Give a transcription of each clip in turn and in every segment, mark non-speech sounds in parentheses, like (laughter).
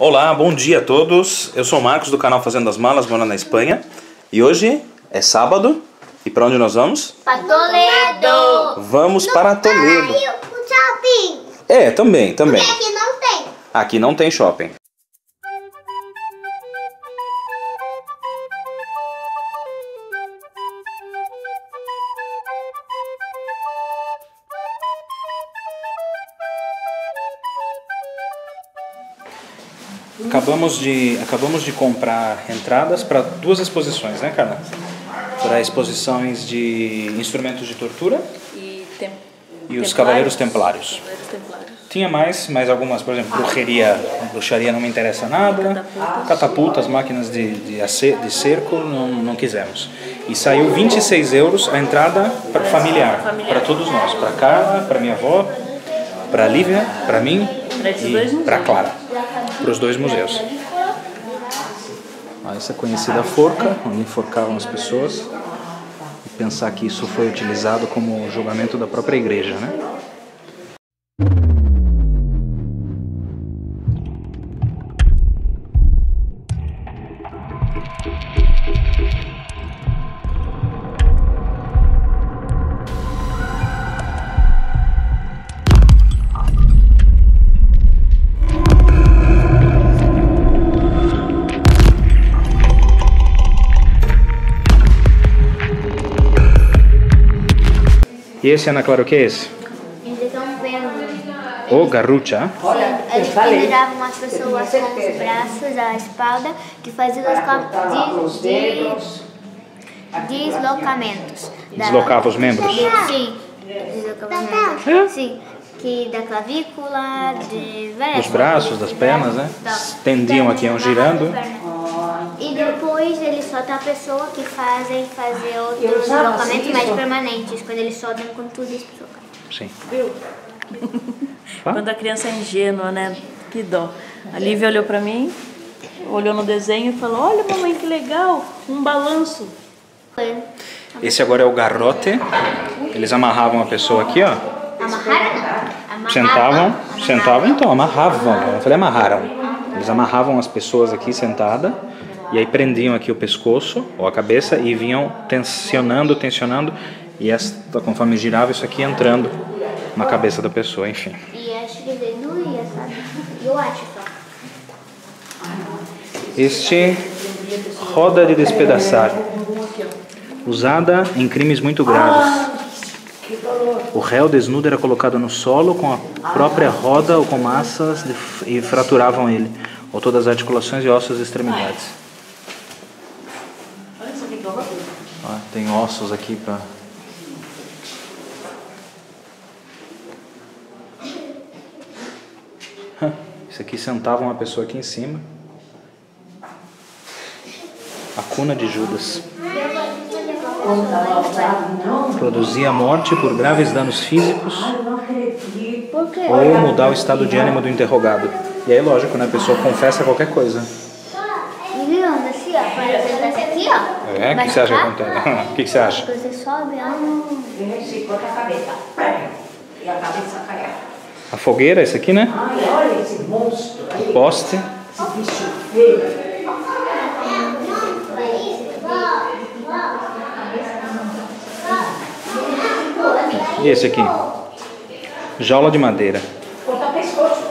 Olá, bom dia a todos. Eu sou o Marcos do canal Fazendo as Malas, morando na Espanha. E hoje é sábado. E para onde nós vamos? Pra Toledo! Vamos para Toledo. Shopping! É, também, também. Porque aqui não tem. Aqui não tem shopping. Acabamos de, acabamos de comprar entradas para duas exposições, né, Carla? Para exposições de instrumentos de tortura E, tem, e os Cavaleiros Templários. Cavaleiros Templários. Tinha mais, mais algumas, por exemplo, bruxeria, bruxaria não me interessa nada, catapultas, máquinas de, de, ace- de cerco, não, não quisemos. E saiu 26 euros a entrada pra, familiar, Familiar. para todos nós, para Carla, para minha avó, para Lívia, para mim Pra e para Clara, para os dois museus. Ah, essa conhecida forca, onde enforcavam as pessoas. E pensar que isso foi utilizado como julgamento da própria igreja, né? E esse, Ana Clara, o que é esse? Eles estão vendo. O garrucha. Eles penduravam as pessoas com os braços, a espalda, que faziam os de, de, deslocamentos. Deslocava os membros. Sim. Deslocava os membros. Sim. Que da clavícula, de várias Os braços, das pernas, né? Tendiam aqui, iam girando. E depois ele solta a pessoa que fazem fazer outros deslocamentos mais permanentes, quando eles soltam com tudo isso. Sim. Quando a criança é ingênua, né? Que dó. A Lívia olhou pra mim, olhou no desenho e falou: Olha, mamãe, que legal, um balanço. Esse agora é o garrote. Eles amarravam a pessoa aqui, ó. Amarraram? Amarravam. Sentavam, sentavam, então, amarravam. Eu falei amarraram. Eles amarravam as pessoas aqui sentada e aí prendiam aqui o pescoço ou a cabeça e vinham tensionando, tensionando e esta, conforme girava isso aqui entrando na cabeça da pessoa, enfim. E acho que ele doía, sabe? Eu acho só. Este roda de despedaçar, usada em crimes muito graves. O réu desnudo era colocado no solo com a própria roda ou com massas e fraturavam ele, ou todas as articulações e ossos das extremidades. Olha isso aqui que horror. Ó, tem ossos aqui para. (laughs) Isso aqui sentava uma pessoa aqui em cima. A cuna de Judas. Produzia morte por graves danos físicos ou mudar o estado de ânimo do interrogado. E aí, lógico, né? A pessoa confessa qualquer coisa. Assim, ó. Desce aqui, ó. É, o que vai você acha que acontece? O (laughs) que você acha? Você sobe, ó. Vem corta a cabeça. Pé. A cabeça cai. A fogueira, esse aqui, né? Ai, olha esse monstro aí. Poste. Esse bicho feio. E esse aqui? Jaula de madeira. Corta o pescoço.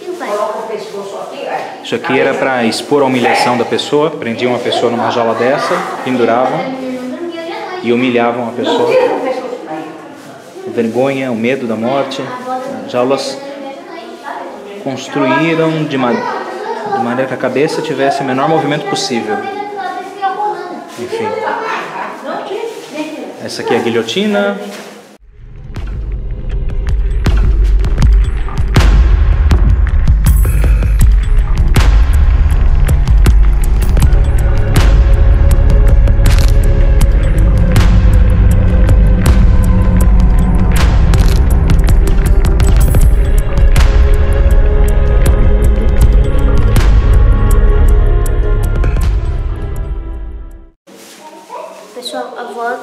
E o pai? Coloca o pescoço aqui. é. Isso aqui era para expor a humilhação da pessoa. Prendiam a pessoa numa jaula dessa, penduravam e humilhavam a pessoa. Aí. Vergonha, o medo da morte. Jaulas construíram de, ma de maneira que a cabeça tivesse o menor movimento possível. Enfim. Essa aqui é a guilhotina.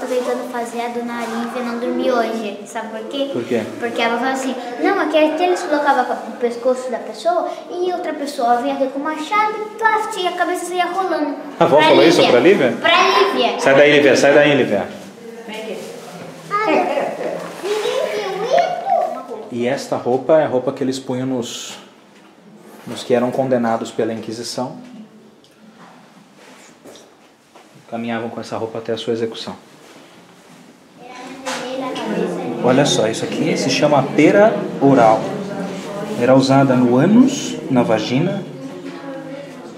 Tá tentando fazer a dona Lívia não dormir quê? Porque ela falou assim, não, aqui eles colocavam o pescoço da pessoa e outra pessoa vinha aqui com o machado e e a cabeça saía rolando. A avó Pra falou isso pra Lívia? Pra Lívia. Sai daí, Lívia, sai daí, Lívia. E esta roupa é a roupa que eles punham nos, nos que eram condenados pela Inquisição. Caminhavam com essa roupa até a sua execução. Olha só, isso aqui se chama pera oral. Era usada no ânus, na vagina,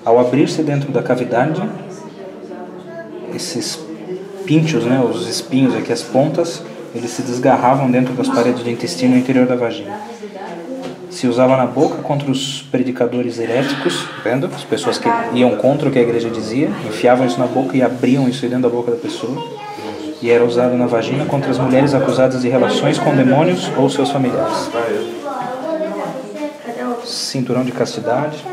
ao abrir-se dentro da cavidade, esses pinchos, né, os espinhos aqui, as pontas, eles se desgarravam dentro das paredes do intestino interior da vagina. Se usava na boca contra os predicadores heréticos, vendo? As pessoas que iam contra o que a igreja dizia, enfiavam isso na boca e abriam isso dentro da boca da pessoa. E era usado na vagina contra as mulheres acusadas de relações com demônios ou seus familiares. Cinturão de castidade.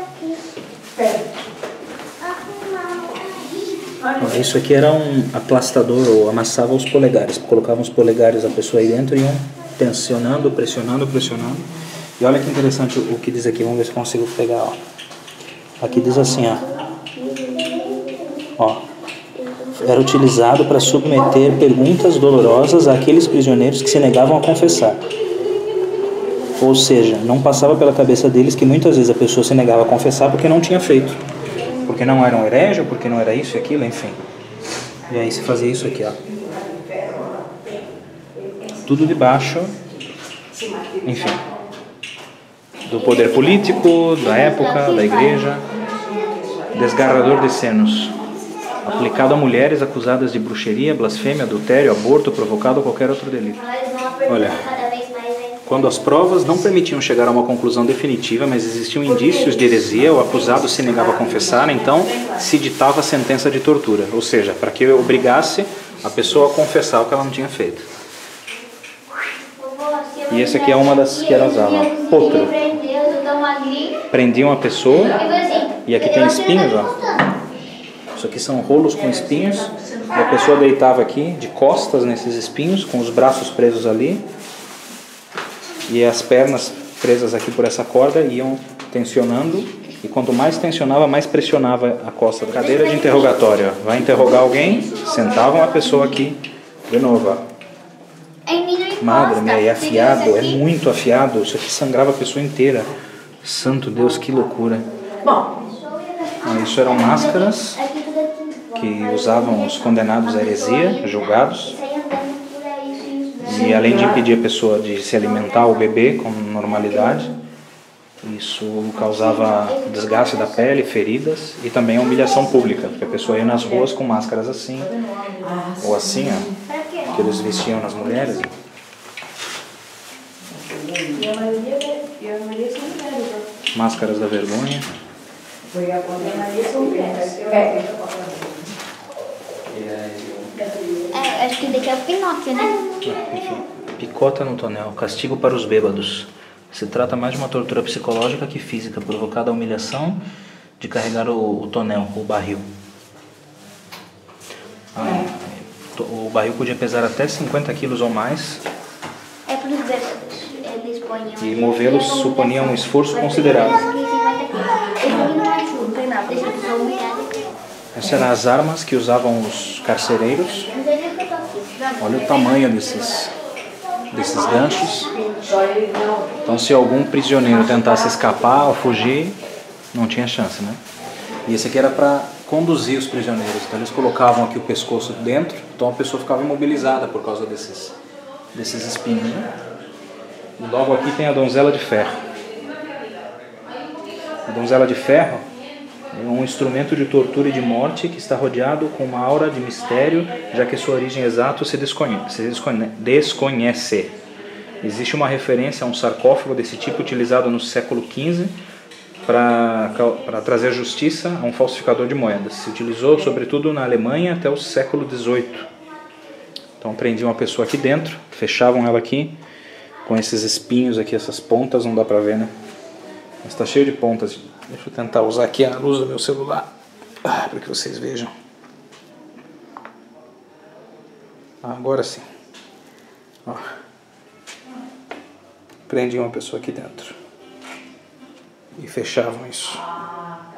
Isso aqui era um aplastador ou amassava os polegares. Colocavam os polegares da pessoa aí dentro e iam tensionando, pressionando, pressionando. E olha que interessante o que diz aqui. Vamos ver se consigo pegar. Ó. Aqui diz assim, ó. ó. Era utilizado para submeter perguntas dolorosas àqueles prisioneiros que se negavam a confessar. Ou seja, não passava pela cabeça deles que muitas vezes a pessoa se negava a confessar porque não tinha feito. Porque não era um herege, porque não era isso e aquilo, enfim. E aí se fazia isso aqui, ó. Tudo debaixo, enfim, do poder político, da época, da igreja. Desgarrador de senos. Aplicado a mulheres acusadas de bruxeria, blasfêmia, adultério, aborto, provocado ou qualquer outro delito. Olha. Quando as provas não permitiam chegar a uma conclusão definitiva, mas existiam indícios de heresia, o acusado se negava a confessar, então se ditava a sentença de tortura, ou seja, para que obrigasse a pessoa a confessar o que ela não tinha feito. E esse aqui é uma das que ela usava, ó. Outro. Prendiam a pessoa, E aqui tem espinhos, ó. Isso aqui são rolos com espinhos, e a pessoa deitava aqui de costas nesses espinhos, com os braços presos ali, e as pernas presas aqui por essa corda iam tensionando e quanto mais tensionava, mais pressionava a costa. Cadeira de interrogatório. Vai interrogar alguém, sentavam a pessoa aqui de novo. ó. Madre minha, é afiado, é muito afiado. Isso aqui sangrava a pessoa inteira. Santo Deus, que loucura. Bom, Ah, Isso eram máscaras que usavam os condenados à heresia, julgados. E além de impedir a pessoa de se alimentar ou beber com normalidade, isso causava desgaste da pele, feridas e também a humilhação pública, porque a pessoa ia nas ruas com máscaras assim, ou assim, ó, que eles vestiam nas mulheres. e a maioria, e a maioria são mulheres. né? Máscaras da vergonha. Foi a maioria são mulheres. É. É, acho que daqui é o Pinóquio, né? Enfim, picota no tonel, castigo para os bêbados. Se trata mais de uma tortura psicológica que física, provocada a humilhação de carregar o, o tonel, o barril. Ah, to- o barril podia pesar até 50 quilos ou mais É para os bêbados. Eles ponham. e movê-los suponia um esforço considerável. Aqui 50 quilos. Esse aqui não tem nada. Deixa eu. Essas eram as armas que usavam os carcereiros. Olha o tamanho desses, desses ganchos. Então, se algum prisioneiro tentasse escapar ou fugir, não tinha chance, né? E esse aqui era para conduzir os prisioneiros. Então, eles colocavam aqui o pescoço dentro, então a pessoa ficava imobilizada por causa desses, desses espinhos. Né? E logo aqui tem a donzela de ferro. A donzela de ferro um instrumento de tortura e de morte que está rodeado com uma aura de mistério, já que sua origem exata se desconhece. Desconhe- desconhece. Existe uma referência a um sarcófago desse tipo utilizado no século XV para para trazer justiça a um falsificador de moedas. Se utilizou sobretudo na Alemanha até o século XVIII. Então prendiam uma pessoa aqui dentro, fechavam ela aqui com esses espinhos aqui, essas pontas, não dá para ver, né? Mas está cheio de pontas. Deixa eu tentar usar aqui a luz do meu celular ah, para que vocês vejam. Ah, Agora sim. Ó. prendiam uma pessoa aqui dentro. E fechavam isso. Ah, tá.